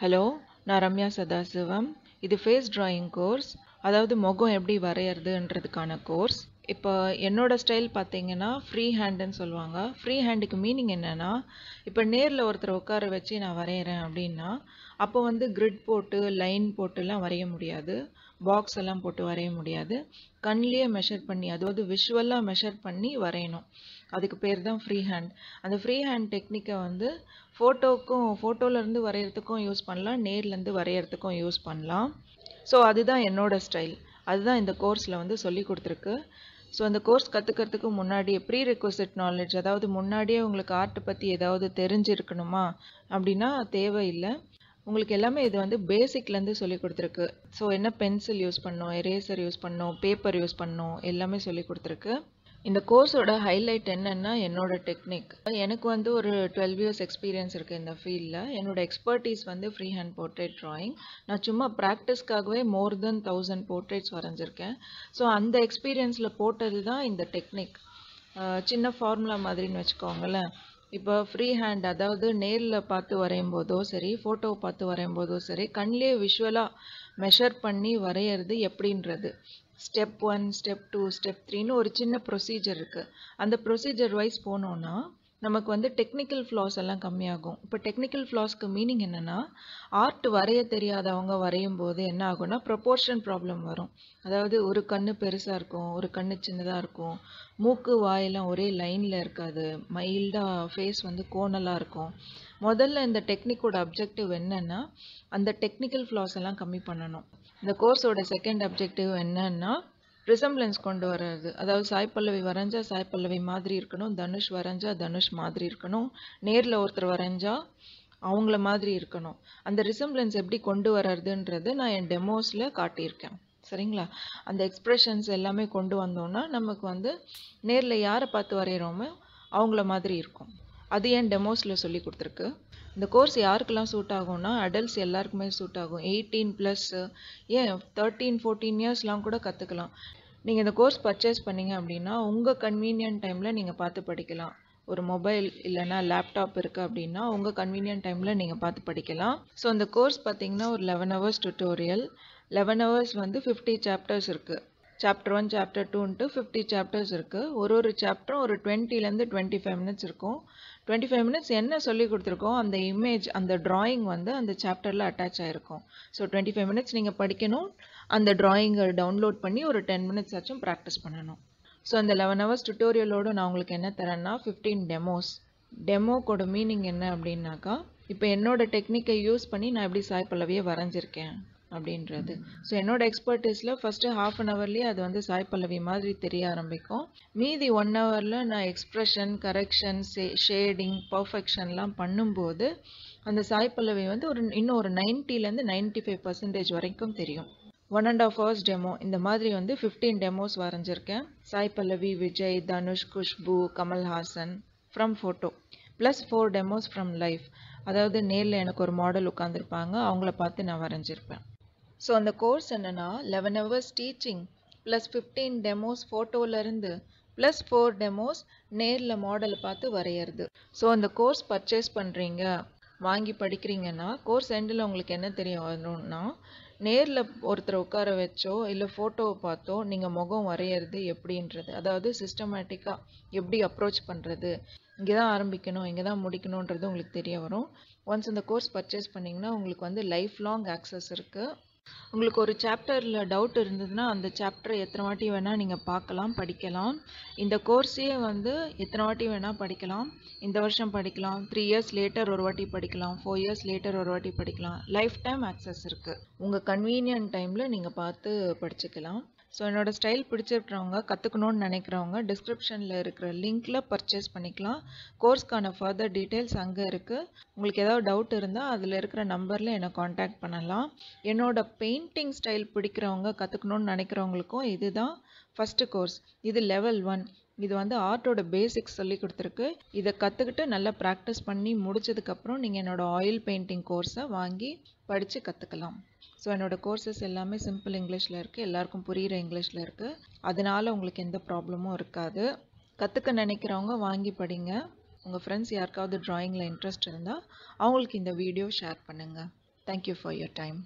Hello நான் ரம்யா சதாசிவம். இது face drawing course அதாவது முகம் எப்படி வரையறதுன்றதுக்கான கோர்ஸ் இப்போ என்னோடய ஸ்டைல் பார்த்தீங்கன்னா ஃப்ரீ ஹேண்டுன்னு சொல்லுவாங்க. ஃப்ரீ ஹேண்டுக்கு மீனிங் என்னென்னா இப்போ நேரில் ஒருத்தர் உட்கார வச்சு நான் வரைகிறேன் அப்படின்னா அப்போ வந்து கிரிட் போட்டு லைன் போட்டுலாம் வரைய முடியாது. பாக்ஸ் எல்லாம் போட்டு வரைய முடியாது. கண்லேயே மெஷர் பண்ணி அதாவது விஷுவலாக மெஷர் பண்ணி வரையணும். அதுக்கு பேர் தான் ஃப்ரீ ஹேண்ட் அந்த ஃப்ரீ ஹேண்ட் டெக்னிக்கை வந்து ஃபோட்டோக்கும் ஃபோட்டோலேருந்து வரைகிறதுக்கும் யூஸ் பண்ணலாம். நேர்லேருந்து வரைகிறதுக்கும் யூஸ் பண்ணலாம். ஸோ அதுதான் என்னோடய ஸ்டைல் அதுதான் இந்த கோர்ஸில் வந்து சொல்லி கொடுத்துருக்கு. ஸோ அந்த கோர்ஸ் கற்றுக்கிறதுக்கு முன்னாடியே ப்ரீ ரெக்வசிட் நாலேஜ் அதாவது முன்னாடியே உங்களுக்கு ஆர்ட் பற்றி ஏதாவது தெரிஞ்சிருக்கணுமா அப்படின்னா தேவையில்லை. உங்களுக்கு எல்லாமே இது வந்து பேசிக்லேருந்து சொல்லி கொடுத்துருக்கு. ஸோ என்ன பென்சில் யூஸ் பண்ணோம் எரேசர் யூஸ் பண்ணணும் பேப்பர் யூஸ் பண்ணணும் எல்லாமே சொல்லி கொடுத்துருக்கு. இந்த கோர்ஸோட ஹைலைட் என்னென்னா என்னோட டெக்னிக் எனக்கு வந்து ஒரு டுவெல் இயர்ஸ் எக்ஸ்பீரியன்ஸ் இருக்குது இந்த ஃபீல்டில் என்னோட எக்ஸ்பர்டீஸ் வந்து ஃப்ரீ ஹேண்ட் போர்ட்ரேட் ட்ராயிங் நான் சும்மா ப்ராக்டிஸ்க்காகவே மோர் தென் தௌசண்ட் போர்ட்ரேட்ஸ் வரைஞ்சிருக்கேன். ஸோ அந்த எக்ஸ்பீரியன்ஸில் போட்டது தான் இந்த டெக்னிக் சின்ன ஃபார்முலா மாதிரின்னு வச்சுக்கோங்களேன். இப்போ ஃப்ரீ ஹேண்ட் அதாவது நேரில் பார்த்து வரையும் போதோ சரி ஃபோட்டோவை பார்த்து வரையும் போதோ சரி கண்ணிலே விஷுவலாக மெஷர் பண்ணி வரைகிறது எப்படின்றது. Step one step two step த்ரீன்னு ஒரு சின்ன ப்ரொசீஜர் இருக்குது அந்த ப்ரொசீஜர் வைஸ் போனோன்னா நமக்கு வந்து டெக்னிக்கல் ஃப்ளாஸ் எல்லாம் கம்மியாகும். இப்போ டெக்னிக்கல் ஃப்ளாஸ்க்கு மீனிங் என்னென்னா ஆர்ட் வரைய தெரியாதவங்க வரையும் போது என்ன ஆகும்னா ப்ரொப்போர்ஷன் ப்ராப்ளம் வரும். அதாவது ஒரு கண் பெருசாக இருக்கும் ஒரு கண் சின்னதாக இருக்கும். மூக்கு வாயெல்லாம் ஒரே லைனில் இருக்காது. மைல்டாக ஃபேஸ் வந்து கோணலாக இருக்கும். முதல்ல இந்த டெக்னிக்கோட அப்ஜெக்டிவ் என்னன்னா அந்த டெக்னிக்கல் ஃப்ளாஸ் எல்லாம் கம்மி பண்ணணும். இந்த கோர்ஸோட செகண்ட் அப்ஜெக்டிவ் என்னன்னா ரிசம்பிளன்ஸ் கொண்டு வர்றது. அதாவது சாய் பல்லவி வரைஞ்சா சாய் பல்லவி மாதிரி இருக்கணும் தனுஷ் வரைஞ்சா தனுஷ் மாதிரி இருக்கணும் நேரில் ஒருத்தர் வரைஞ்சா அவங்கள மாதிரி இருக்கணும். அந்த ரிசம்பிளன்ஸ் எப்படி கொண்டு வர்றதுன்றது நான் என் டெமோஸில் காட்டியிருக்கேன். சரிங்களா? அந்த எக்ஸ்ப்ரெஷன்ஸ் எல்லாமே கொண்டு வந்தோம்னா நமக்கு வந்து நேரில் யாரை பார்த்து வரைகிறோமோ அவங்கள மாதிரி இருக்கும். அது ஏன் டெமோஸில் சொல்லி கொடுத்துருக்கு? இந்த கோர்ஸ் யாருக்கெல்லாம் சூட் ஆகும்னா அடல்ட்ஸ் எல்லாருக்குமே சூட் ஆகும். எயிட்டீன் ப்ளஸ் ஏன் தேர்ட்டீன் ஃபோர்டீன் இயர்ஸ்லாம் கூட கற்றுக்கலாம் நீங்கள் இந்த கோர்ஸ் பர்ச்சேஸ் பண்ணீங்க அப்படின்னா உங்கள் கன்வீனியன்ட் டைமில் நீங்கள் பார்த்து படிக்கலாம். ஒரு மொபைல் இல்லைன்னா லேப்டாப் இருக்குது அப்படின்னா உங்கள் கன்வீனியன்ட் டைமில் நீங்கள் பார்த்து படிக்கலாம். ஸோ அந்த கோர்ஸ் பார்த்தீங்கன்னா ஒரு eleven hours tutorial eleven hours வந்து ஃபிஃப்டி சாப்டர்ஸ் இருக்குது சாப்டர் ஒன் சாப்டர் டூன்ட்டு ஃபிஃப்டி சாப்டர்ஸ் இருக்குது ஒரு ஒரு சாப்டரும் ஒரு டுவெண்ட்டிலேருந்து டுவெண்ட்டி ஃபைவ் மினிட்ஸ் இருக்கும். டுவெண்ட்டி ஃபைவ் மினிட்ஸ் என்ன சொல்லி கொடுத்துருக்கோம்? அந்த இமேஜ் அந்த ட்ராயிங் வந்து அந்த சாப்டரில் அட்டாச் ஆகிருக்கும் ஸோ டுவெண்ட்டி ஃபைவ் மினிட்ஸ் நீங்கள் படிக்கணும். அந்த ட்ராயிங்கை டவுன்லோட் பண்ணி ஒரு டென் மினிட்ஸ் ஆச்சும் ப்ராக்டிஸ் பண்ணணும். ஸோ அந்த லெவன் ஹவர்ஸ் டுட்டோரியலோடு நான் உங்களுக்கு என்ன தரேன்னா ஃபிஃப்டீன் டெமோஸ் டெமோக்கோட மீனிங் என்ன அப்படின்னாக்கா இப்போ என்னோடய டெக்னிக்கை யூஸ் பண்ணி நான் எப்படி சாய் பல்லவியை வரைஞ்சிருக்கேன்? அப்படின்றது. ஸோ என்னோட எக்ஸ்பர்டிஸில் ஃபஸ்ட்டு ஹாஃப் அன் ஹவர்லேயே அது வந்து சாய் பல்லவி மாதிரி தெரிய ஆரம்பிக்கும். மீதி ஒன் ஹவரில் நான் எக்ஸ்ப்ரெஷன் கரெக்ஷன் ஷேடிங் பர்ஃபெக்ஷன்லாம் பண்ணும்போது அந்த சாய் பல்லவி வந்து ஒரு இன்னும் ஒரு நைன்ட்டிலேருந்து நைன்ட்டி ஃபைவ் பர்சன்டேஜ் வரைக்கும் தெரியும். One and half hours demo இந்த மாதிரி வந்து ஃபிஃப்டீன் டெமோஸ் வரைஞ்சிருக்கேன். Sai Pallavi Vijay Dhanush Khushbu Kamal Haasan from photo plus four demos from life அதாவது நேரில் எனக்கு ஒரு மாடல் உட்காந்துருப்பாங்க அவங்கள பார்த்து நான் வரைஞ்சிருப்பேன். ஸோ அந்த கோர்ஸ் என்னென்னா eleven hours teaching plus fifteen demos ஃபோட்டோவிலேருந்து plus four demos நேரில் மாடலை பார்த்து வரையிறது. ஸோ அந்த கோர்ஸ் பர்ச்சேஸ் பண்ணுறீங்க வாங்கி படிக்கிறீங்கன்னா கோர்ஸ் எண்டில் உங்களுக்கு என்ன தெரிய வரணும்னா நேரில் ஒருத்தரை உட்கார வச்சோ இல்லை ஃபோட்டோவை பார்த்தோ நீங்கள் முகம் வரைகிறது எப்படின்றது. அதாவது சிஸ்டமேட்டிக்காக எப்படி அப்ரோச் பண்ணுறது இங்கே தான் ஆரம்பிக்கணும் இங்கே தான் முடிக்கணுன்றது உங்களுக்கு தெரிய வரும். ஒன்ஸ் இந்த கோர்ஸ் பர்ச்சேஸ் பண்ணிங்கன்னா உங்களுக்கு வந்து லைஃப் லாங் ஆக்சஸ் இருக்குது உங்களுக்கு ஒரு சாப்டரில் டவுட் இருந்ததுன்னா அந்த சாப்டரை எத்தனை வாட்டி வேணால் நீங்கள் பார்க்கலாம் படிக்கலாம். இந்த கோர்ஸையே வந்து எத்தனை வாட்டி வேணால் படிக்கலாம். இந்த வருஷம் படிக்கலாம். த்ரீ இயர்ஸ் லேட்டர் ஒரு வாட்டி படிக்கலாம். ஃபோர் இயர்ஸ் லேட்டர் ஒரு வாட்டி படிக்கலாம். லைஃப் டைம் ஆக்சஸ் இருக்குது உங்கள் கன்வீனியன்ட் டைமில் நீங்கள் பார்த்து படிச்சுக்கலாம். ஸோ என்னோட ஸ்டைல் பிடிச்சிருக்கிறவங்க கற்றுக்கணுன்னு நினைக்கிறவங்க டிஸ்கிரிப்ஷனில் இருக்கிற லிங்க்கில் பர்ச்சேஸ் பண்ணிக்கலாம். கோர்ஸ்க்கான ஃபர்தர் டீட்டெயில்ஸ் அங்கே இருக்குது உங்களுக்கு ஏதாவது டவுட் இருந்தால் அதில் இருக்கிற நம்பரில் என்னை காண்டாக்ட் பண்ணலாம். என்னோட பெயிண்டிங் ஸ்டைல் பிடிக்கிறவங்க கற்றுக்கணுன்னு நினைக்கிறவங்களுக்கும் இதுதான் ஃபஸ்ட்டு கோர்ஸ் இது லெவல் ஒன் இது வந்து ஆர்ட்டோட பேசிக்ஸ் சொல்லி கொடுத்துருக்கு. இதை கற்றுக்கிட்டு நல்லா ப்ராக்டிஸ் பண்ணி முடிச்சதுக்கப்புறம் நீங்கள் என்னோடய ஆயில் பெயிண்டிங் கோர்ஸை வாங்கி படித்து கற்றுக்கலாம் ஸோ என்னோடய கோர்சஸ் எல்லாமே சிம்பிள் இங்கிலீஷில் இருக்குது எல்லாருக்கும் புரிகிற இங்கிலீஷில் இருக்குது அதனால் உங்களுக்கு எந்த ப்ராப்ளமும் இருக்காது. கற்றுக்க நினைக்கிறவங்க வாங்கி படிங்க. உங்கள் ஃப்ரெண்ட்ஸ் யாருக்காவது ட்ராயிங்கில் இன்ட்ரெஸ்ட் இருந்தால் அவங்களுக்கு இந்த வீடியோ ஷேர் பண்ணுங்கள் thank you for your time